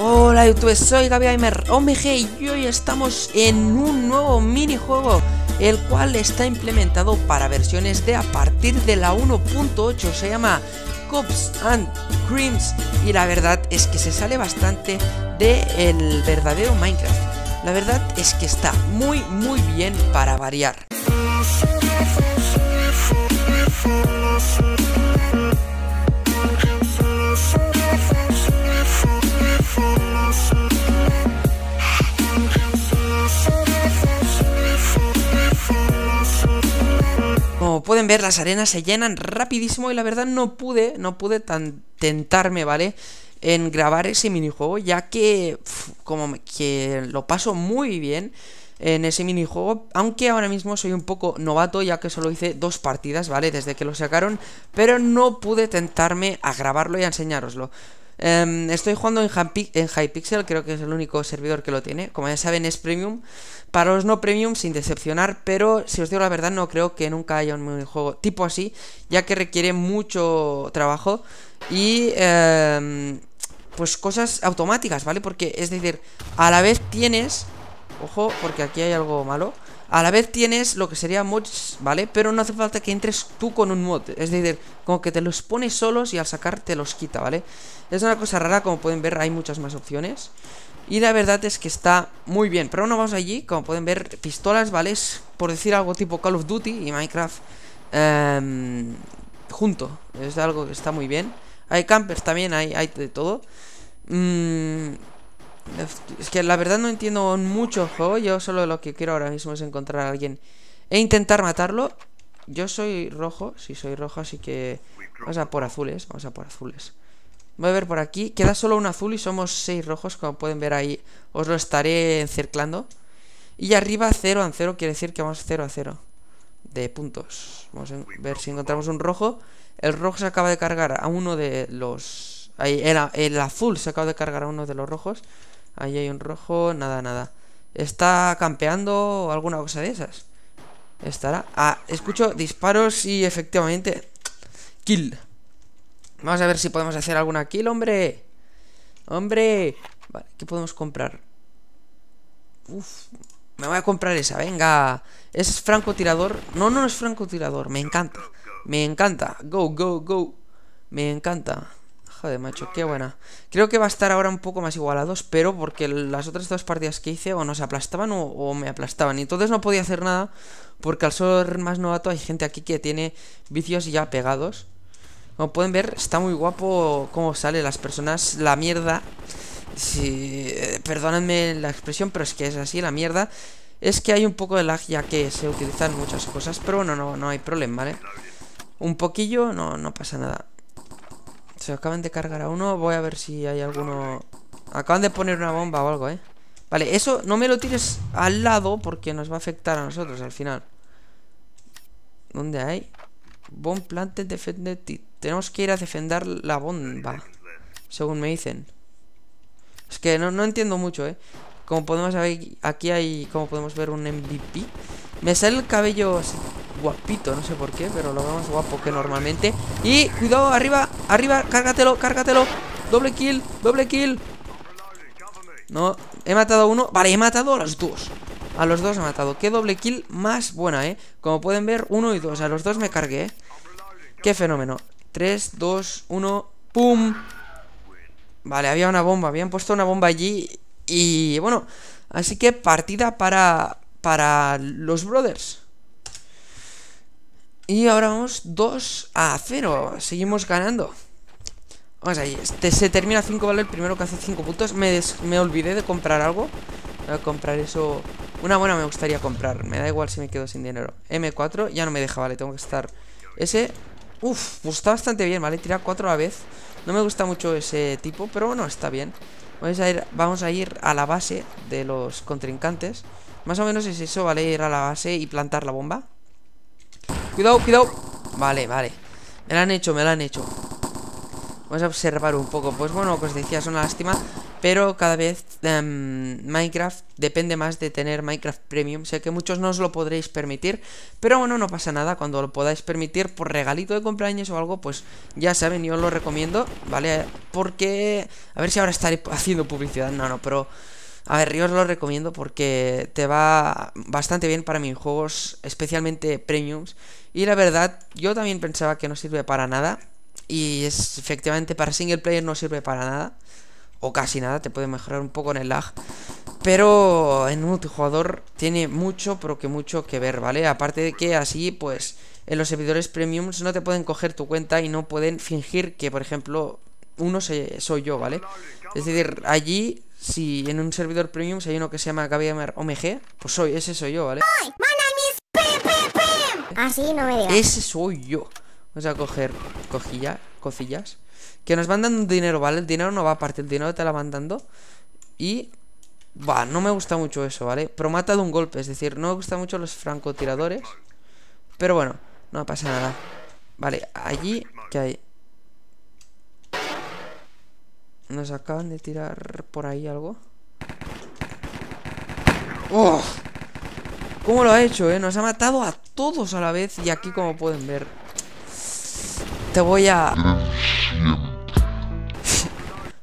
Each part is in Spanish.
Hola YouTube, soy Gamer OMG y hoy estamos en un nuevo minijuego el cual está implementado para versiones de a partir de la 1.8 se llama Cops and Creams y la verdad es que se sale bastante del el verdadero Minecraft. La verdad es que está muy muy bien para variar pueden ver, las arenas se llenan rapidísimo y la verdad no pude, no pude tan tentarme, ¿vale? En grabar ese minijuego, ya que como que lo paso muy bien en ese minijuego, aunque ahora mismo soy un poco novato, ya que solo hice dos partidas, ¿vale? Desde que lo sacaron, pero no pude tentarme a grabarlo y a enseñároslo. Em, estoy jugando en, en Hypixel, creo que es el único servidor que lo tiene. Como ya saben, es premium. Para los no premium, sin decepcionar, pero si os digo la verdad, no creo que nunca haya un juego tipo así, ya que requiere mucho trabajo y em, pues cosas automáticas, ¿vale? Porque es decir, a la vez tienes, ojo, porque aquí hay algo malo. A la vez tienes lo que sería mods, ¿vale? Pero no hace falta que entres tú con un mod Es decir, como que te los pones solos y al sacar te los quita, ¿vale? Es una cosa rara, como pueden ver hay muchas más opciones Y la verdad es que está muy bien Pero bueno, vamos allí, como pueden ver, pistolas, ¿vale? Es, por decir algo tipo Call of Duty y Minecraft eh, Junto, es algo que está muy bien Hay campers también, hay, hay de todo Mmm es que la verdad no entiendo mucho juego. Yo solo lo que quiero ahora mismo es encontrar a alguien e intentar matarlo. Yo soy rojo, sí soy rojo, así que vamos a por azules, vamos a por azules. Voy a ver por aquí, queda solo un azul y somos seis rojos, como pueden ver ahí. Os lo estaré encerclando. Y arriba 0 a 0 quiere decir que vamos 0 a 0 de puntos. Vamos a ver si encontramos un rojo. El rojo se acaba de cargar a uno de los... Ahí, el azul se acaba de cargar a uno de los rojos. Ahí hay un rojo, nada, nada. ¿Está campeando o alguna cosa de esas? Estará. Ah, escucho disparos y efectivamente. Kill. Vamos a ver si podemos hacer alguna kill, hombre. Hombre. Vale, ¿qué podemos comprar? Uf, me voy a comprar esa, venga. ¿Es francotirador? No, no es francotirador, me encanta. Me encanta. Go, go, go. Me encanta. Joder, macho, qué buena. Creo que va a estar ahora un poco más igualados, pero porque las otras dos partidas que hice o nos aplastaban o, me aplastaban. Y entonces no podía hacer nada, porque al ser más novato hay gente aquí que tiene vicios ya pegados. Como pueden ver, está muy guapo cómo sale las personas. La mierda, si, perdónenme la expresión, pero es que es así, la mierda. Es que hay un poco de lag ya que se utilizan muchas cosas, pero bueno, no, no hay problema, ¿vale? Un poquillo, no, no pasa nada. Se acaban de cargar a uno. Voy a ver si hay alguno... Acaban de poner una bomba o algo, ¿eh? Vale, eso no me lo tires al lado porque nos va a afectar a nosotros al final. ¿Dónde hay? Bomb planted defended Tenemos que ir a defender la bomba. Según me dicen. Es que no, no entiendo mucho, ¿eh? Como podemos ver, aquí hay, como podemos ver, un MVP. Me sale el cabello guapito, no sé por qué, pero lo vemos guapo que normalmente. Y cuidado, arriba, arriba, cárgatelo, cárgatelo. Doble kill, doble kill. No, he matado a uno. Vale, he matado a los dos. A los dos he matado. Qué doble kill más buena, ¿eh? Como pueden ver, uno y dos. A los dos me cargué, ¿eh? Qué fenómeno. 3, 2, 1, ¡pum! Vale, había una bomba. Habían puesto una bomba allí. Y bueno, así que partida para, para los brothers. Y ahora vamos 2 a 0. Seguimos ganando. Vamos ahí. Este se termina 5, ¿vale? El primero que hace 5 puntos. Me, me olvidé de comprar algo. Voy a comprar eso. Una buena me gustaría comprar. Me da igual si me quedo sin dinero. M4. Ya no me deja, ¿vale? Tengo que estar. Ese. Uf, pues está bastante bien, ¿vale? Tirar 4 a la vez. No me gusta mucho ese tipo, pero bueno, está bien. Vamos a ir, vamos a, ir a la base de los contrincantes. Más o menos es eso, ¿vale? Ir a la base y plantar la bomba. Cuidado, cuidado Vale, vale Me la han hecho, me la han hecho Vamos a observar un poco Pues bueno, como os decía, es una lástima pero cada vez em, Minecraft depende más de tener Minecraft Premium. Sé que muchos no os lo podréis permitir, pero bueno, no pasa nada. Cuando lo podáis permitir por regalito de cumpleaños o algo, pues ya saben, yo os lo recomiendo, ¿vale? Porque, a ver si ahora estaré haciendo publicidad, no, no, pero... A ver, yo os lo recomiendo porque te va bastante bien para mis juegos, especialmente premiums. Y la verdad, yo también pensaba que no sirve para nada. Y es, efectivamente para single player no sirve para nada o casi nada, te puede mejorar un poco en el lag. Pero en multijugador tiene mucho, pero que mucho que ver, ¿vale? Aparte de que así, pues, en los servidores premiums no te pueden coger tu cuenta y no pueden fingir que, por ejemplo, uno soy yo, ¿vale? Es decir, allí, si en un servidor premium hay uno que se llama Gamer OMG, pues soy, ese soy yo, ¿vale? Así no me digas. Ese soy yo. Vamos a coger cojilla, cocillas. Que nos van dando dinero, ¿vale? El dinero no va aparte, el dinero te la van dando. Y... Va, no me gusta mucho eso, ¿vale? Pero mata de un golpe, es decir, no me gustan mucho los francotiradores. Pero bueno, no pasa nada. Vale, allí, ¿qué hay? Nos acaban de tirar por ahí algo. ¡Oh! ¿Cómo lo ha hecho, eh? Nos ha matado a todos a la vez y aquí como pueden ver... Te voy a...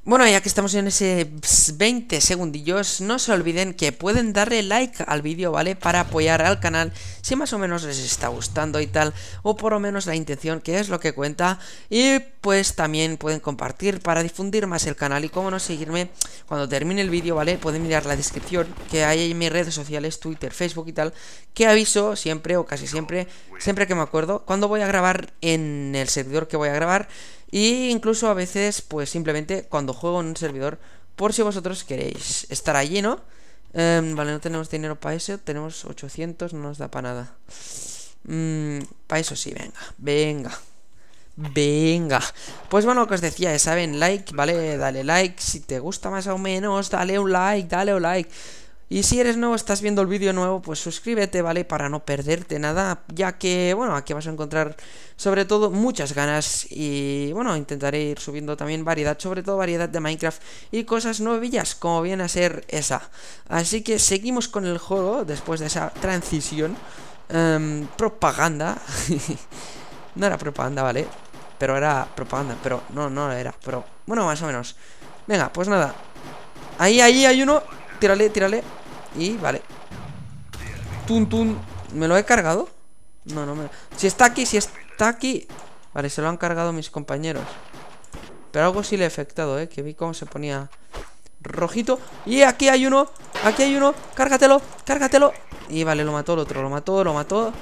Bueno, ya que estamos en ese 20 segundillos, no se olviden que pueden darle like al vídeo, ¿vale? Para apoyar al canal, si más o menos les está gustando y tal, o por lo menos la intención, que es lo que cuenta. Y pues también pueden compartir para difundir más el canal y cómo no seguirme cuando termine el vídeo, ¿vale? Pueden mirar la descripción que hay en mis redes sociales, Twitter, Facebook y tal, que aviso siempre o casi siempre, siempre que me acuerdo, cuando voy a grabar en el servidor que voy a grabar y incluso a veces, pues simplemente cuando juego en un servidor, por si vosotros queréis estar allí, ¿no? Em, vale, no tenemos dinero para eso, tenemos 800, no nos da para nada. Mm, para eso sí, venga, venga. Venga, pues bueno, lo que os decía, saben, like, ¿vale? Dale like, si te gusta más o menos, dale un like, dale un like y si eres nuevo, estás viendo el vídeo nuevo, pues suscríbete, ¿vale? Para no perderte nada, ya que, bueno, aquí vas a encontrar sobre todo muchas ganas y, bueno, intentaré ir subiendo también variedad, sobre todo variedad de Minecraft y cosas nuevillas, como viene a ser esa. Así que seguimos con el juego, después de esa transición. Em, propaganda. no era propaganda, ¿vale? Pero era propaganda, pero no, no era, pero, bueno, más o menos. Venga, pues nada. Ahí, ahí hay uno tírale, tírale. Y vale. Tun, tun. ¿Me lo he cargado? No, no me... Si está aquí, si está aquí. Vale, se lo han cargado mis compañeros. Pero algo sí le he afectado, eh Que vi cómo se ponía rojito. Y aquí hay uno Aquí hay uno. Cárgatelo, cárgatelo. Y vale, lo mató el otro Lo mató, lo mató.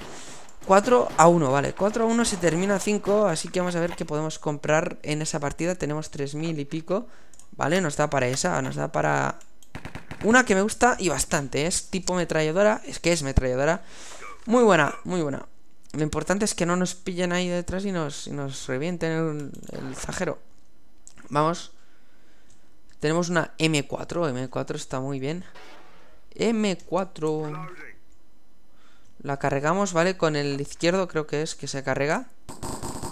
4 a 1, vale. 4 a 1 se termina 5 Así que vamos a ver qué podemos comprar en esa partida. Tenemos 3000 y pico Vale, nos da para esa Nos da para una que me gusta y bastante, es tipo metralladora, es que es metralladora. Muy buena, muy buena. Lo importante es que no nos pillen ahí detrás y nos, nos revienten el, el. Vamos. Tenemos una M4, M4 está muy bien. M4. La cargamos, ¿vale? Con el izquierdo creo que es que se carga.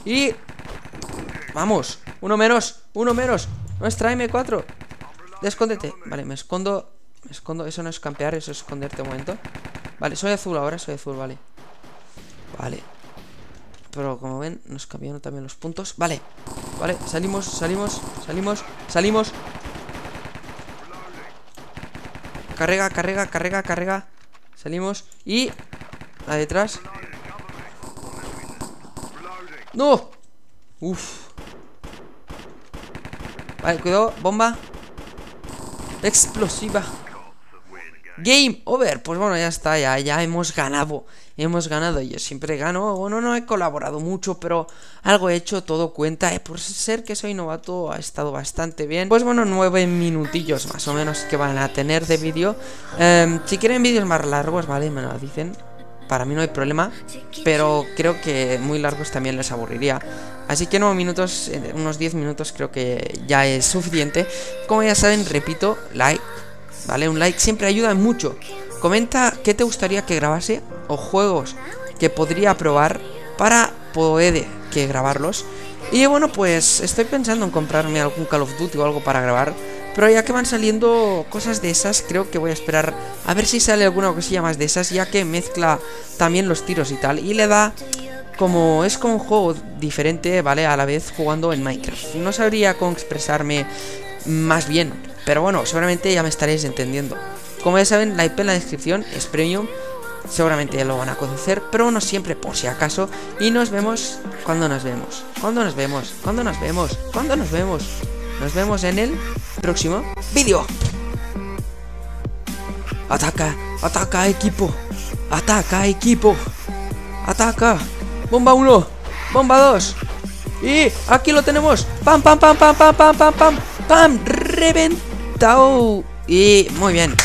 Y... Vamos, uno menos, uno menos. Nuestra M4. Escóndete. Vale, me escondo. Escondo. Eso no es campear, eso es esconderte un momento. Vale, soy azul ahora, soy azul, vale. Vale. Pero como ven, nos cambiaron también los puntos. Vale. Vale, salimos, salimos, salimos, salimos. Carrega, carrega, carrega, carrega. Salimos y... La detrás. ¡No! Uf. Vale, cuidado, bomba. Explosiva. Game over. Pues bueno, ya está, ya, ya hemos ganado. Hemos ganado. Yo siempre gano. Bueno, no he colaborado mucho, pero algo he hecho, todo cuenta. Eh, por ser que soy novato, ha estado bastante bien. Pues bueno, nueve minutillos más o menos que van a tener de vídeo. Em, si quieren vídeos más largos, ¿vale? Me lo dicen. Para mí no hay problema. Pero creo que muy largos también les aburriría. Así que nueve minutos, eh, unos 10 minutos creo que ya es suficiente. Como ya saben, repito, like, ¿vale? Un like siempre ayuda mucho. Comenta qué te gustaría que grabase o juegos que podría probar para poder que grabarlos. Y bueno, pues estoy pensando en comprarme algún Call of Duty o algo para grabar. Pero ya que van saliendo cosas de esas, creo que voy a esperar a ver si sale alguna cosilla más de esas, ya que mezcla también los tiros y tal. Y le da como es como un juego diferente, ¿vale? A la vez jugando en Minecraft. No sabría cómo expresarme más bien, pero bueno, seguramente ya me estaréis entendiendo. Como ya saben, la IP en la descripción es premium. Seguramente ya lo van a conocer, pero no siempre por si acaso. Y nos vemos cuando nos vemos. Cuando nos vemos. Cuando nos vemos. Cuando nos vemos. Nos vemos en el próximo vídeo. Ataca, ataca equipo. Ataca equipo. Ataca. Bomba 1. Bomba 2. Y aquí lo tenemos. Pam, pam, pam, pam, pam, pam, pam, pam. Pam. Reventa. Reventado. Y muy bien.